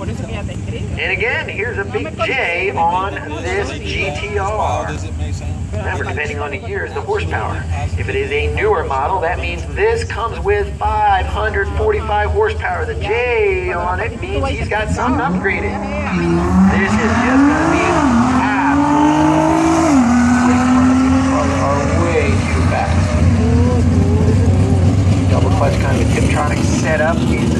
And again, here's a big J on this GTR. Remember, depending on the year, is the horsepower. If it is a newer model, that means this comes with 545 horsepower. The J on it means he's got something upgraded. This is just going to be way too fast. Double clutch kind of a Tiptronic setup.